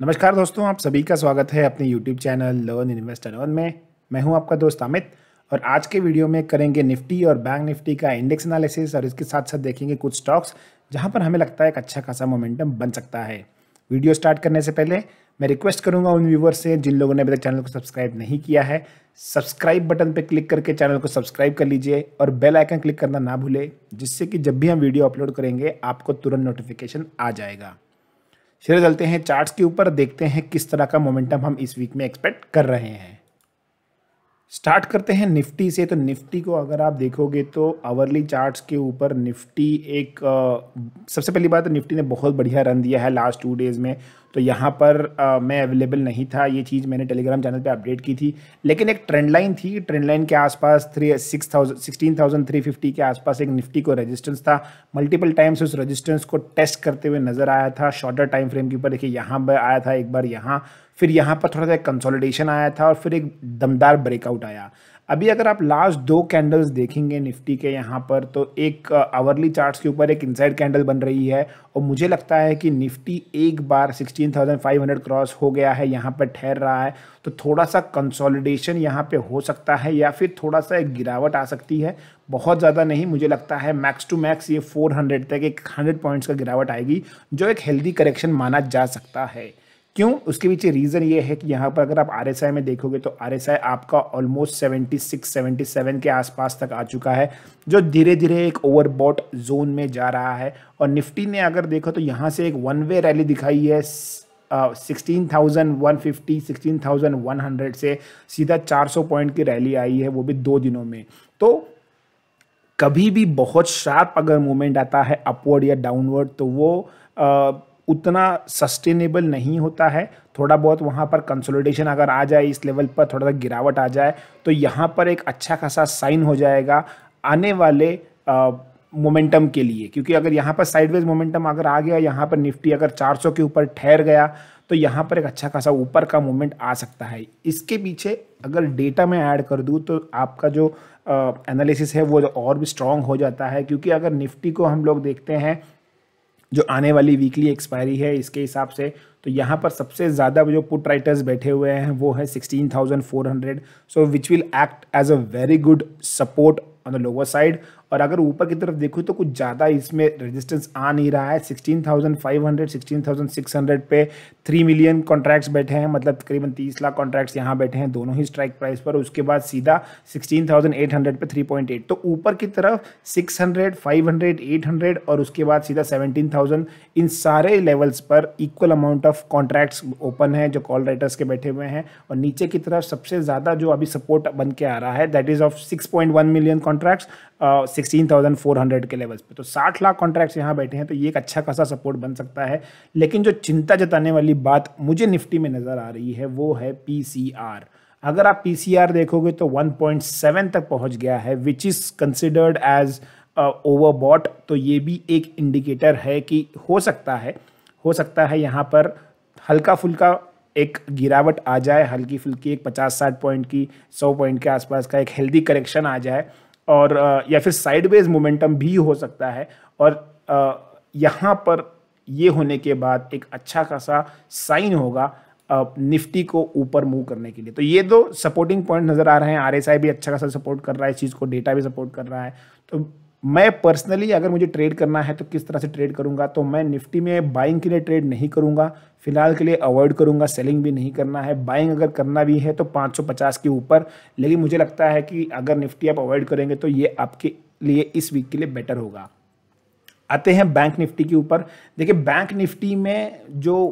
नमस्कार दोस्तों, आप सभी का स्वागत है अपने YouTube channel learn invest earn में। मैं हूँ आपका दोस्त अमित और आज के वीडियो में करेंगे निफ्टी और बैंक निफ्टी का इंडेक्स एनालिसिस और इसके साथ साथ देखेंगे कुछ स्टॉक्स जहाँ पर हमें लगता है एक अच्छा खासा मोमेंटम बन सकता है। वीडियो स्टार्ट करने से पहले मैं रिक्वेस्ट करूँगा उन व्यूवर्स से जिन लोगों ने अभी तक चैनल को सब्सक्राइब नहीं किया है। सब्सक्राइब बटन पर क्लिक करके चैनल को सब्सक्राइब कर लीजिए और बेल आइकन क्लिक करना ना भूलें, जिससे कि जब भी हम वीडियो अपलोड करेंगे, आपको तुरंत नोटिफिकेशन आ जाएगा। चलिए चलते हैं चार्ट्स के ऊपर देखते हैं किस तरह का मोमेंटम हम इस वीक में एक्सपेक्ट कर रहे हैं। स्टार्ट करते हैं निफ्टी से तो निफ्टी को अगर आप देखोगे तो आवरली चार्ट्स के ऊपर निफ्टी एक आ, सबसे पहली बात तो निफ्टी ने बहुत बढ़िया रन दिया है लास्ट टू डेज़ में। तो यहाँ पर आ, मैं अवेलेबल नहीं था। ये चीज़ मैंने टेलीग्राम चैनल पे अपडेट की थी। लेकिन एक ट्रेंड लाइन थी। ट्रेंड लाइन के आसपास three six thousand sixteen thousand three fifty के आसपास एक निफ्टी को रेजिस्टेंस था। मल्टीपल टाइम्स उस रेजिस्टेंस को टेस्ट करते हुए नज़र आया था। शॉर्टर टाइम फ्रेम के ऊपर देखिए यहाँ पर आया था एक बार यहाँ। फिर यहाँ पर थोड़ा सा कंसोलिडेशन आया था और फिर एक दमदार ब्रेकआउट आया। अभी अगर आप लास्ट दो कैंडल्स देखेंगे निफ्टी के यहाँ पर तो एक आवरली चार्ट्स के ऊपर एक इनसाइड कैंडल बन रही है और मुझे लगता है कि निफ्टी एक बार 16,500 क्रॉस हो गया है यहाँ पर ठहर रहा है तो थोड़ा सा कंसोलिडेशन यहाँ पे हो सकता है या फिर थोड़ा सा एक गिरावट आ सकती है बहुत ज़्यादा नहीं मुझे लगता है मैक्स टू मैक्स ये 400 तक एक 100 पॉइंट्स का गिरावट आएगी जो एक हेल्दी करेक्शन माना जा सकता है। क्यों? उसके पीछे रीज़न ये है कि यहाँ पर अगर आप आर में देखोगे तो आर आपका ऑलमोस्ट 76 77 के आसपास तक आ चुका है जो धीरे धीरे एक ओवरबॉट जोन में जा रहा है। और निफ्टी ने अगर देखो तो यहाँ से एक वन वे रैली दिखाई है sixteen thousand one fifty sixteen thousand one hundred से सीधा चार सौ पॉइंट की रैली आई है वो भी दो दिनों में। तो कभी भी बहुत शार्प अगर मूवमेंट आता है अपवर्ड या डाउनवर्ड तो वो आ, उतना सस्टेनेबल नहीं होता है। थोड़ा बहुत वहाँ पर कंसोलिडेशन अगर आ जाए, इस लेवल पर थोड़ा सा गिरावट आ जाए तो यहाँ पर एक अच्छा खासा साइन हो जाएगा आने वाले मोमेंटम के लिए। क्योंकि अगर यहाँ पर साइडवेज मोमेंटम अगर आ गया, यहाँ पर निफ्टी अगर 400 के ऊपर ठहर गया तो यहाँ पर एक अच्छा खासा ऊपर का मूवमेंट आ सकता है। इसके पीछे अगर डेटा में ऐड कर दूँ तो आपका जो एनालिसिस है, वो और भी स्ट्रांग हो जाता है। क्योंकि अगर निफ्टी को हम लोग देखते हैं जो आने वाली वीकली एक्सपायरी है इसके हिसाब से तो यहाँ पर सबसे ज़्यादा जो पुट राइटर्स बैठे हुए हैं वो है 16,400 so which will act as a very good support on the lower side और अगर ऊपर की तरफ़ देखो तो कुछ ज़्यादा इसमें रेजिस्टेंस आ नहीं रहा है। 16,500 16,600 पे 3 मिलियन कॉन्ट्रैक्ट्स बैठे हैं मतलब तकरीबन 30 लाख कॉन्ट्रैक्ट्स यहाँ बैठे हैं दोनों ही स्ट्राइक प्राइस पर। उसके बाद सीधा 16,800 पे 3.8 तो ऊपर की तरफ़ 600 500 800 और उसके बाद सीधा 17,000 इन सारे लेवल्स पर equal amount of contracts open है जो कॉल राइटर्स के बैठे हुए हैं। और नीचे की तरफ़ सबसे ज़्यादा जो अभी सपोर्ट बन के आ रहा है that is of six million contracts sixteen thousand four hundred के लेवल्स पे। तो साठ लाख कॉन्ट्रैक्ट्स यहाँ बैठे हैं तो ये एक अच्छा खासा सपोर्ट बन सकता है। लेकिन जो चिंता जताने वाली बात मुझे निफ्टी में नज़र आ रही है, वो है पीसीआर अगर आप पीसीआर देखोगे तो 1.7 तक पहुँच गया है which is considered as overbought तो ये भी एक इंडिकेटर है कि हो सकता है, हो सकता है यहाँ पर हल्का फुल्का एक गिरावट आ जाए हल्की फुल्की एक पचास साठ पॉइंट की, सौ पॉइंट के आसपास का एक हेल्दी करेक्शन आ जाए। और या फिर साइडवेज मोमेंटम भी हो सकता है। और यहाँ पर ये होने के बाद एक अच्छा खासा साइन होगा निफ्टी को ऊपर मूव करने के लिए। तो ये दो सपोर्टिंग पॉइंट नज़र आ रहे हैं। आरएसआई भी अच्छा खासा सपोर्ट कर रहा है। इस चीज़ को डेटा भी सपोर्ट कर रहा है। तो मैं पर्सनली अगर मुझे ट्रेड करना है तो किस तरह से ट्रेड करूँगा? तो मैं निफ्टी में बाइंग के लिए ट्रेड नहीं करूँगा। फ़िलहाल के लिए अवॉइड करूँगा। सेलिंग भी नहीं करना है। बाइंग अगर करना भी है तो 550 के ऊपर। लेकिन मुझे लगता है कि अगर निफ्टी आप अवॉइड करेंगे तो ये आपके लिए इस वीक के लिए बेटर होगा। आते हैं बैंक निफ्टी के ऊपर। देखिए बैंक निफ्टी में जो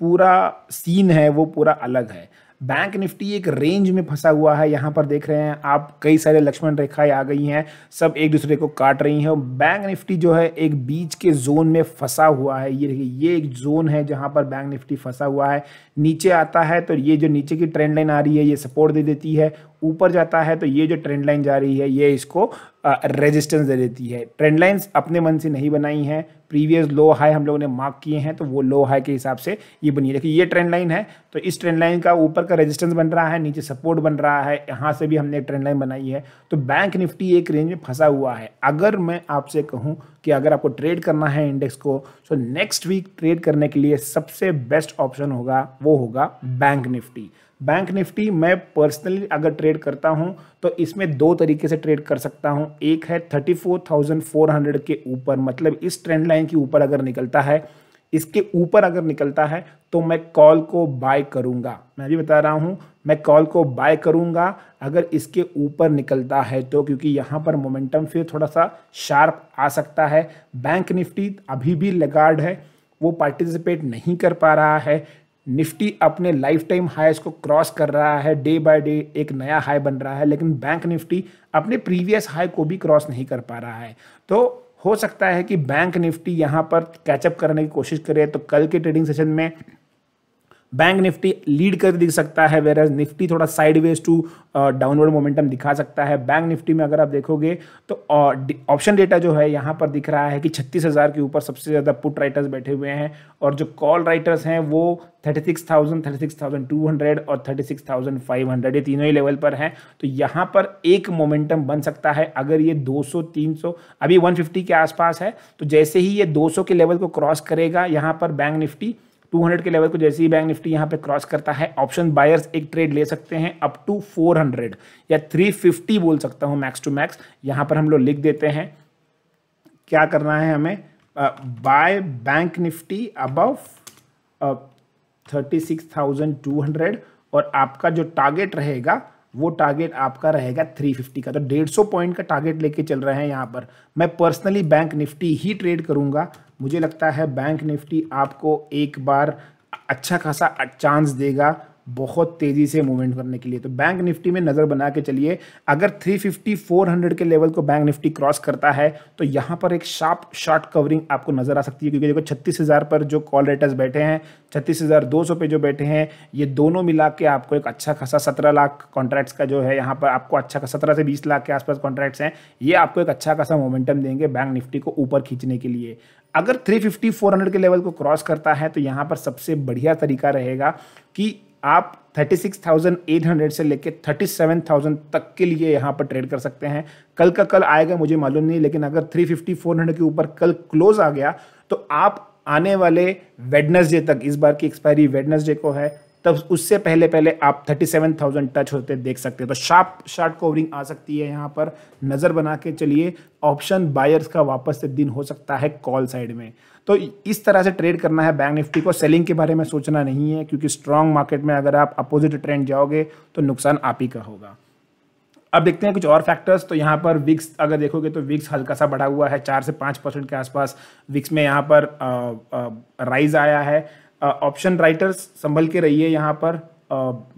पूरा सीन है, वो पूरा अलग है। बैंक निफ्टी एक रेंज में फंसा हुआ है, यहाँ पर देख रहे हैं आप, कई सारे लक्ष्मण रेखाएँ आ गई हैं, सब एक दूसरे को काट रही हैं बैंक निफ्टी जो है एक बीच के जोन में फंसा हुआ है। ये देखिए, ये एक जोन है जहाँ पर बैंक निफ्टी फंसा हुआ है। नीचे आता है तो ये जो नीचे की ट्रेंड लाइन आ रही है, ये सपोर्ट दे देती है। ऊपर जाता है तो ये जो ट्रेंड लाइन जा रही है, ये इसको रेजिस्टेंस दे देती है। ट्रेंड लाइंस अपने मन से नहीं बनाई हैं। प्रीवियस लो हाई हम लोगों ने मार्क किए हैं तो वो लो हाई के हिसाब से ये बनी देखिए, ये ट्रेंड लाइन है तो इस ट्रेंड लाइन का ऊपर का रेजिस्टेंस बन रहा है, नीचे सपोर्ट बन रहा है, यहाँ से भी हमने एक ट्रेंड लाइन बनाई है। तो बैंक निफ्टी एक रेंज में फंसा हुआ है। अगर मैं आपसे कहूँ कि अगर आपको ट्रेड करना है इंडेक्स को तो नेक्स्ट वीक ट्रेड करने के लिए सबसे बेस्ट ऑप्शन होगा वो होगा बैंक निफ्टी बैंक निफ्टी मैं पर्सनली अगर ट्रेड करता हूँ तो इसमें दो तरीके से ट्रेड कर सकता हूँ. एक है 34,400 के ऊपर मतलब इस ट्रेंड लाइन के ऊपर अगर निकलता है इसके ऊपर अगर निकलता है तो मैं कॉल को बाय करूँगा। मैं भी बता रहा हूँ, मैं कॉल को बाय करूँगा, अगर इसके ऊपर निकलता है तो क्योंकि यहाँ पर मोमेंटम फिर थोड़ा सा शार्प आ सकता है। बैंक निफ्टी अभी भी लगार्ड है, वो पार्टिसिपेट नहीं कर पा रहा है। निफ्टी अपने लाइफ टाइम हाइस को क्रॉस कर रहा है डे बाय डे एक नया हाई बन रहा है, लेकिन बैंक निफ्टी अपने प्रीवियस हाई को भी क्रॉस नहीं कर पा रहा है। तो हो सकता है कि बैंक निफ्टी यहाँ पर कैचअप करने की कोशिश करे तो कल के ट्रेडिंग सेशन में बैंक निफ्टी लीड कर दिख सकता है वेर एज निफ्टी थोड़ा साइडवेज टू डाउनवर्ड मोमेंटम दिखा सकता है। बैंक निफ्टी में अगर आप देखोगे तो ऑप्शन uh, डेटा जो है यहाँ पर दिख रहा है कि छत्तीस हज़ार के ऊपर सबसे ज़्यादा पुट राइटर्स बैठे हुए हैं और जो कॉल राइटर्स हैं वो thirty six thousand thirty six thousand two hundred और thirty six thousand five hundred ये तीनों ही लेवल पर हैं। तो यहाँ पर एक मोमेंटम बन सकता है अगर ये 200 300 अभी 150 के आसपास है तो जैसे ही ये 200 के लेवल को क्रॉस करेगा यहाँ पर बैंक निफ्टी 200 के लेवल को जैसे ही बैंक निफ्टी यहाँ पे क्रॉस करता है, ऑप्शन बायर्स एक ट्रेड ले सकते हैं, अप टू 400 या 350 बोल सकता हूँ मैक्स टू मैक्स। यहाँ पर हम लोग लिख देते हैं, क्या करना है हमें? Buy bank Nifty above thirty six thousand two hundred और आपका जो टारगेट रहेगा, वो टारगेट आपका रहेगा 350 का। तो 150 पॉइंट का टारगेट लेके चल रहे हैं यहाँ पर। मैं पर्सनली बैंक निफ्टी ही ट्रेड करूँगा मुझे लगता है बैंक निफ्टी आपको एक बार अच्छा खासा चांस देगा बहुत तेज़ी से मूवमेंट करने के लिए। तो बैंक निफ्टी में नज़र बना के चलिए। अगर 350 400 के लेवल को बैंक निफ्टी क्रॉस करता है तो यहाँ पर एक शार्प शॉर्ट कवरिंग आपको नज़र आ सकती है, क्योंकि देखो छत्तीस हज़ार पर जो कॉल रेटर्स बैठे हैं, छत्तीस हज़ार दो सौ पे जो बैठे हैं, ये दोनों मिला के आपको एक अच्छा खासा सत्रह लाख कॉन्ट्रैक्ट्स का जो है, यहाँ पर आपको अच्छा खासा सत्रह से बीस लाख के आसपास कॉन्ट्रैक्ट्स हैं, ये आपको एक अच्छा खासा मोमेंटम देंगे बैंक निफ्टी को ऊपर खींचने के लिए। अगर 350 400 के लेवल को क्रॉस करता है तो यहाँ पर सबसे बढ़िया तरीका रहेगा कि आप 36,800 से लेके 37,000 तक के लिए यहाँ पर ट्रेड कर सकते हैं। कल का कल आएगा मुझे मालूम नहीं लेकिन अगर 350 400 के ऊपर कल क्लोज आ गया तो आप आने वाले वेडनेसडे तक इस बार की एक्सपायरी वेडनेसडे को है तब उससे पहले पहले आप 37,000 टच होते देख सकते हैं। तो शार्प शार्ट कवरिंग आ सकती है यहाँ पर। नज़र बना के चलिए। ऑप्शन बायर्स का वापस से दिन हो सकता है कॉल साइड में। तो इस तरह से ट्रेड करना है बैंक निफ्टी को। सेलिंग के बारे में सोचना नहीं है क्योंकि स्ट्रॉन्ग मार्केट में अगर आप अपोजिट ट्रेंड जाओगे तो नुकसान आप ही का होगा। अब देखते हैं कुछ और फैक्टर्स तो यहाँ पर विक्स अगर देखोगे तो विक्स हल्का सा बढ़ा हुआ है चार से पाँच परसेंट के आसपास। विक्स में यहाँ पर राइज आया है। ऑप्शन राइटर्स संभल के रहिए यहाँ पर।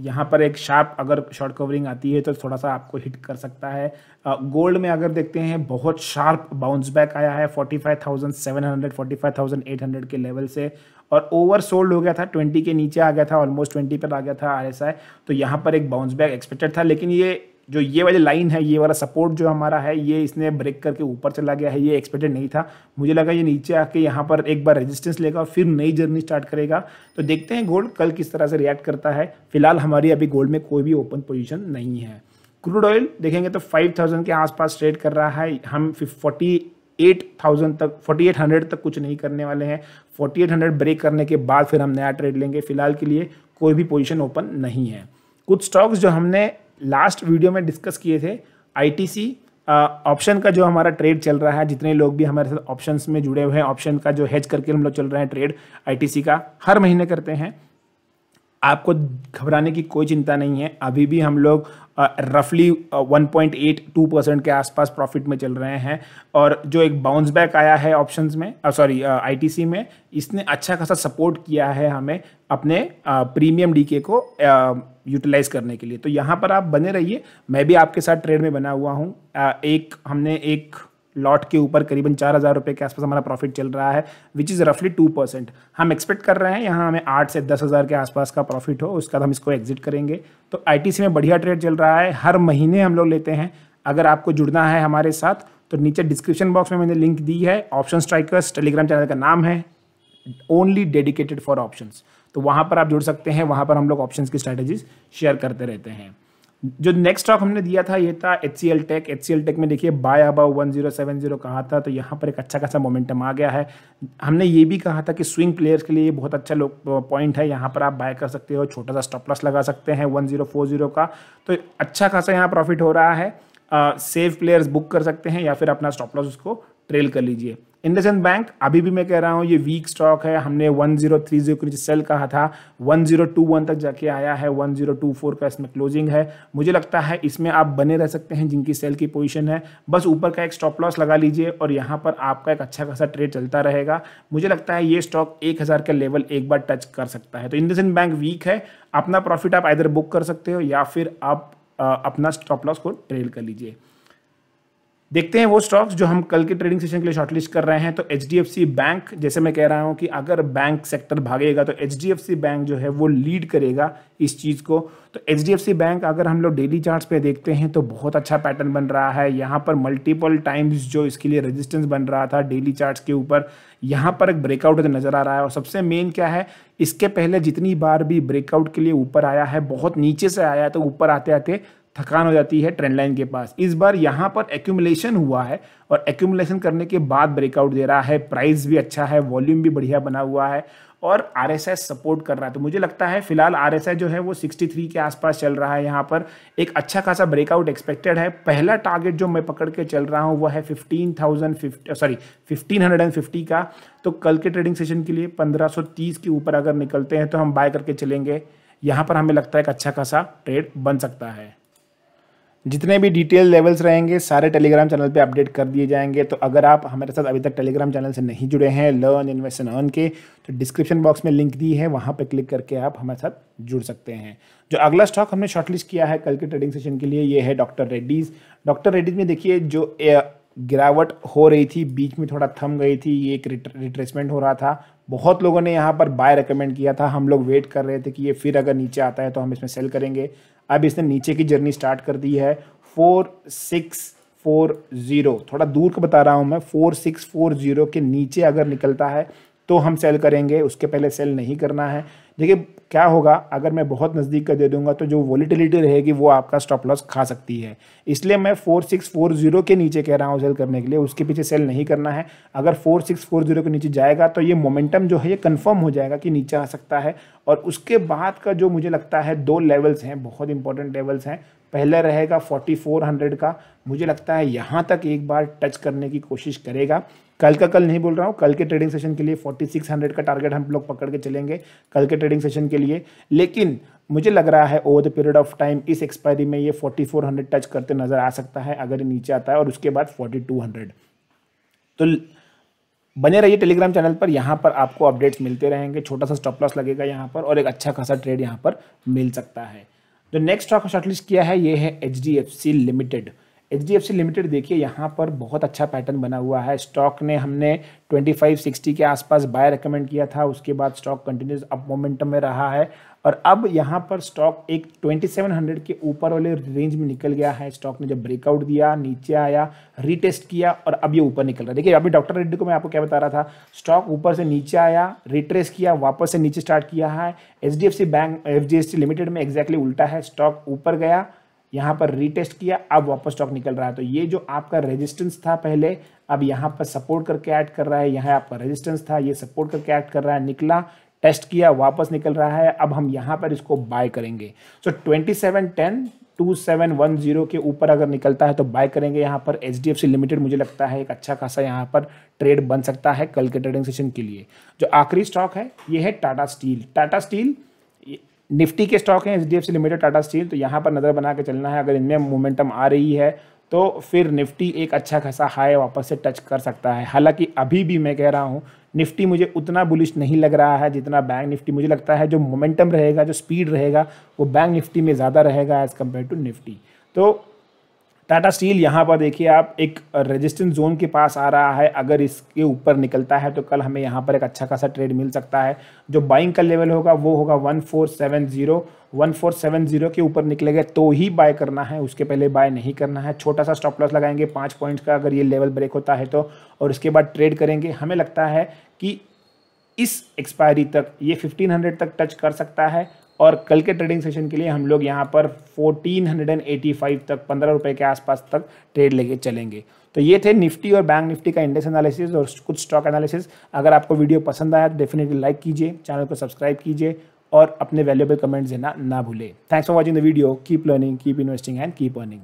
यहाँ पर एक शार्प अगर शॉर्ट कवरिंग आती है तो थोड़ा सा आपको हिट कर सकता है। गोल्ड में अगर देखते हैं बहुत शार्प बाउंस बैक आया है 45,700 45,800 के लेवल से। और ओवर सोल्ड हो गया था 20 के नीचे आ गया था ऑलमोस्ट 20 पर आ गया था आरएसआई तो यहाँ पर एक बाउंस बैक एक्सपेक्टेड था लेकिन ये जो ये वाली लाइन है, ये वाला सपोर्ट जो हमारा है, ये इसने ब्रेक करके ऊपर चला गया है, ये एक्सपेक्टेड नहीं था। मुझे लगा ये नीचे आके यहाँ पर एक बार रेजिस्टेंस लेगा और फिर नई जर्नी स्टार्ट करेगा। तो देखते हैं गोल्ड कल किस तरह से रिएक्ट करता है। फ़िलहाल हमारी अभी गोल्ड में कोई भी ओपन पोजिशन नहीं है। क्रूड ऑयल देखेंगे तो फाइव थाउज़ेंड के आसपास ट्रेड कर रहा है। हम फोर्टी एट थाउज़ेंड तक फोर्टी एट हंड्रेड तक कुछ नहीं करने वाले हैं। फोर्टी एट हंड्रेड ब्रेक करने के बाद फिर हम नया ट्रेड लेंगे। फ़िलहाल के लिए कोई भी पोजीशन ओपन नहीं है। कुछ स्टॉक्स जो हमने लास्ट वीडियो में डिस्कस किए थे आईटीसी ऑप्शन का जो हमारा ट्रेड चल रहा है, जितने लोग भी हमारे साथ ऑप्शंस में जुड़े हुए हैं ऑप्शन का जो हेज करके हम लोग चल रहे हैं ट्रेड आईटीसी का, हर महीने करते हैं। आपको घबराने की कोई चिंता नहीं है, अभी भी हम लोग रफली one point eight two percent के आसपास प्रॉफिट में चल रहे हैं। और जो एक बाउंस बैक आया है ऑप्शंस में सॉरी आईटीसी में, इसने अच्छा खासा सपोर्ट किया है हमें अपने प्रीमियम डीके को यूटिलाइज करने के लिए। तो यहाँ पर आप बने रहिए। मैं भी आपके साथ ट्रेड में बना हुआ हूँ। एक, हमने एक लॉट के ऊपर करीबन चार हज़ार रुपये के आसपास हमारा प्रॉफिट चल रहा है विच इज़ रफली टू परसेंट हम एक्सपेक्ट कर रहे हैं, यहाँ हमें आठ से दस हज़ार के आसपास का प्रॉफिट हो, उसका हम इसको एग्जिट करेंगे। तो आईटीसी में बढ़िया ट्रेड चल रहा है, हर महीने हम लोग लेते हैं। अगर आपको जुड़ना है हमारे साथ तो नीचे डिस्क्रिप्शन बॉक्स में मैंने लिंक दी है ऑप्शन स्ट्राइकर्स टेलीग्राम चैनल का नाम है ओनली डेडिकेटेड फॉर ऑप्शंस तो वहाँ पर आप जुड़ सकते हैं, वहाँ पर हम लोग ऑप्शन की स्ट्रैटेजीज शेयर करते रहते हैं। जो नेक्स्ट स्टॉक हमने दिया था, ये था H C L tech H C L tech में देखिए buy above one zero seven zero कहा था तो यहाँ पर एक अच्छा खासा मोमेंटम आ गया है। हमने ये भी कहा था कि स्विंग प्लेयर्स के लिए ये बहुत अच्छा पॉइंट है। यहाँ पर आप बाय कर सकते हो, छोटा सा स्टॉप लॉस लगा सकते हैं वन ज़ीरो फोर ज़ीरो का। तो अच्छा खासा यहाँ प्रॉफिट हो रहा है। सेफ़ प्लेयर्स बुक कर सकते हैं या फिर अपना स्टॉप लॉस उसको ट्रेल कर लीजिए। इंडसइंड बैंक, अभी भी मैं कह रहा हूँ, ये वीक स्टॉक है। हमने 1030 के नीचे सेल कहा था। 1021 तक जाके आया है। 1024 का इसमें क्लोजिंग है। मुझे लगता है इसमें आप बने रह सकते हैं जिनकी सेल की पोजीशन है। बस ऊपर का एक स्टॉप लॉस लगा लीजिए और यहाँ पर आपका एक अच्छा खासा ट्रेड चलता रहेगा। मुझे लगता है ये स्टॉक एक का लेवल एक बार टच कर सकता है। तो इंडसइंड बैंक वीक है। अपना प्रॉफिट आप इधर बुक कर सकते हो या फिर आप अपना स्टॉप लॉस को ट्रेल कर लीजिए। देखते हैं वो स्टॉक्स जो हम कल के ट्रेडिंग सेशन के लिए शॉर्टलिस्ट कर रहे हैं। तो HDFC बैंक जैसे मैं कह रहा हूँ कि अगर बैंक सेक्टर भागेगा तो HDFC बैंक जो है वो लीड करेगा इस चीज़ को। तो HDFC बैंक अगर हम लोग डेली चार्ट्स पे देखते हैं तो बहुत अच्छा पैटर्न बन रहा है। यहाँ पर मल्टीपल टाइम्स जो इसके लिए रेजिस्टेंस बन रहा था डेली चार्ट्स के ऊपर, यहाँ पर एक ब्रेकआउट नज़र आ रहा है। और सबसे मेन क्या है? इसके पहले जितनी बार भी ब्रेकआउट के लिए ऊपर आया है, बहुत नीचे से आया है तो ऊपर आते आते थकान हो जाती है ट्रेंड लाइन के पास। इस बार यहाँ पर एक्यूमुलेशन हुआ है और एक्यूमुलेशन करने के बाद ब्रेकआउट दे रहा है। प्राइस भी अच्छा है वॉल्यूम भी बढ़िया बना हुआ है और आर सपोर्ट कर रहा है। तो मुझे लगता है फ़िलहाल आर जो है वो 63 के आसपास चल रहा है। यहाँ पर एक अच्छा खासा ब्रेकआउट एक्सपेक्टेड है। पहला टारगेट जो मैं पकड़ के चल रहा हूँ वो है fifteen thousand fifty sorry fifteen hundred and fifty का। तो कल के ट्रेडिंग सेशन के लिए पंद्रह के ऊपर अगर निकलते हैं तो हम बाय करके चलेंगे। यहाँ पर हमें लगता है एक अच्छा खासा ट्रेड बन सकता है। जितने भी डिटेल लेवल्स रहेंगे, सारे टेलीग्राम चैनल पे अपडेट कर दिए जाएँगे। तो अगर आप हमारे साथ अभी तक टेलीग्राम चैनल से नहीं जुड़े हैं लर्न इन्वेस्ट अर्न के तो डिस्क्रिप्शन बॉक्स में लिंक दी है, वहाँ पे क्लिक करके आप हमारे साथ जुड़ सकते हैं। जो अगला स्टॉक हमने शॉर्टलिस्ट किया है कल के ट्रेडिंग सेशन के लिए, ये है डॉक्टर रेड्डीज़ डॉक्टर रेड्डीज़ में देखिए, जो गिरावट हो रही थी, बीच में थोड़ा थम गई थी, ये एक रिट्रेसमेंट हो रहा था। बहुत लोगों ने यहाँ पर बाय रिकमेंड किया था। हम लोग वेट कर रहे थे कि ये फिर अगर नीचे आता है तो हम इसमें सेल करेंगे। अब इसने नीचे की जर्नी स्टार्ट कर दी है फोर सिक्स फोर ज़ीरो। थोड़ा दूर का बता रहा हूँ मैं, फोर सिक्स फोर ज़ीरो के नीचे अगर निकलता है तो हम सेल करेंगे, उसके पहले सेल नहीं करना है। देखिए, क्या होगा, अगर मैं बहुत नज़दीक का दे दूँगा तो जो वोलिटिलिटी रहेगी, वो आपका स्टॉप लॉस खा सकती है। इसलिए मैं फोर सिक्स फोर ज़ीरो के नीचे कह रहा हूँ सेल करने के लिए, उसके पीछे सेल नहीं करना है। अगर फोर सिक्स फोर ज़ीरो के नीचे जाएगा तो ये मोमेंटम जो है, ये कन्फर्म हो जाएगा कि नीचे आ सकता है। और उसके बाद का जो मुझे लगता है, दो लेवल्स हैं, बहुत इंपॉर्टेंट लेवल्स हैं पहले रहेगा 4400 का। मुझे लगता है यहाँ तक एक बार टच करने की कोशिश करेगा। कल का कल नहीं बोल रहा हूँ, कल के ट्रेडिंग सेशन के लिए 4600 का टारगेट हम लोग पकड़ के चलेंगे कल के ट्रेडिंग सेशन के लिए। लेकिन मुझे लग रहा है over the period of time इस एक्सपायरी में ये 4400 टच करते नज़र आ सकता है, अगर ये नीचे आता है और उसके बाद 4200 तो बने रहिए टेलीग्राम चैनल पर, यहाँ पर आपको अपडेट्स मिलते रहेंगे। छोटा सा स्टॉप लॉस लगेगा यहाँ पर और एक अच्छा खासा ट्रेड यहाँ पर मिल सकता है। जो नेक्स्ट स्टॉक शॉर्टलिस्ट किया है, ये है H D F C limited H D F C limited देखिए, यहाँ पर बहुत अच्छा पैटर्न बना हुआ है। स्टॉक ने हमने 2560 के आसपास बाय रिकमेंड किया था। उसके बाद स्टॉक कंटिन्यूस अप मोमेंटम में रहा है। और अब यहाँ पर स्टॉक एक 2700 के ऊपर वाले रेंज में निकल गया है। स्टॉक ने जब ब्रेकआउट दिया, नीचे आया रीटेस्ट किया और अब ये ऊपर निकल रहा है। देखिए, अभी डॉक्टर रेड्डी को मैं आपको क्या बता रहा था स्टॉक ऊपर से नीचे आया रिट्रेस किया, वापस से नीचे स्टार्ट किया है। एच बैंक एफ़ लिमिटेड में एग्जैक्टली उल्टा है। स्टॉक ऊपर गया, यहाँ पर रीटेस्ट किया, अब वापस स्टॉक निकल रहा है। तो ये जो आपका रेजिस्टेंस था पहले, अब यहाँ पर सपोर्ट करके ऐड कर रहा है। यहाँ आपका रेजिस्टेंस था, ये सपोर्ट करके ऐड कर रहा है। निकला टेस्ट किया, वापस निकल रहा है, अब हम यहाँ पर इसको बाय करेंगे। So twenty seven ten two seven one zero के ऊपर अगर निकलता है तो बाय करेंगे यहाँ पर। H D F C limited मुझे लगता है एक अच्छा खासा यहाँ पर ट्रेड बन सकता है कल के ट्रेडिंग सेशन के लिए। जो आखिरी स्टॉक है, ये है Tata steel Tata steel Nifty के स्टॉक हैं H D F C limited Tata steel तो यहाँ पर नज़र बना के चलना है। अगर इनमें मोमेंटम आ रही है तो फिर निफ्टी एक अच्छा खासा हाई वापस से टच कर सकता है। हालाँकि अभी भी मैं कह रहा हूँ, निफ्टी मुझे उतना बुलिश नहीं लग रहा है जितना बैंक निफ्टी मुझे लगता है। जो मोमेंटम रहेगा, जो स्पीड रहेगा, वो बैंक निफ्टी में ज़्यादा रहेगा एज़ कंपेयर टू निफ्टी। तो टाटा स्टील यहाँ पर देखिए आप एक रेजिस्टेंस जोन के पास आ रहा है। अगर इसके ऊपर निकलता है तो कल हमें यहाँ पर एक अच्छा खासा ट्रेड मिल सकता है। जो बाइंग का लेवल होगा, वो होगा one four seven zero one four seven zero के ऊपर निकलेगा तो ही बाय करना है। उसके पहले बाय नहीं करना है। छोटा सा स्टॉप लॉस लगाएँगे पाँच पॉइंट्स का, अगर ये लेवल ब्रेक होता है तो। और उसके बाद ट्रेड करेंगे। हमें लगता है कि इस एक्सपायरी तक, ये फिफ्टीन हंड्रेड तक टच कर सकता है। और कल के ट्रेडिंग सेशन के लिए हम लोग यहाँ पर 1485 तक, पंद्रह रुपये के आसपास तक ट्रेड लेके चलेंगे। तो ये थे निफ्टी और बैंक निफ्टी का इंडेक्स एनालिसिस और कुछ स्टॉक एनालिसिस अगर आपको वीडियो पसंद आया तो डेफिनेटली लाइक कीजिए चैनल को सब्सक्राइब कीजिए और अपने वैल्यूबल कमेंट्स देना ना भूले। Thanks for watching the video keep learning keep investing and keep earning